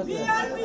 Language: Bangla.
বিআরপিএতে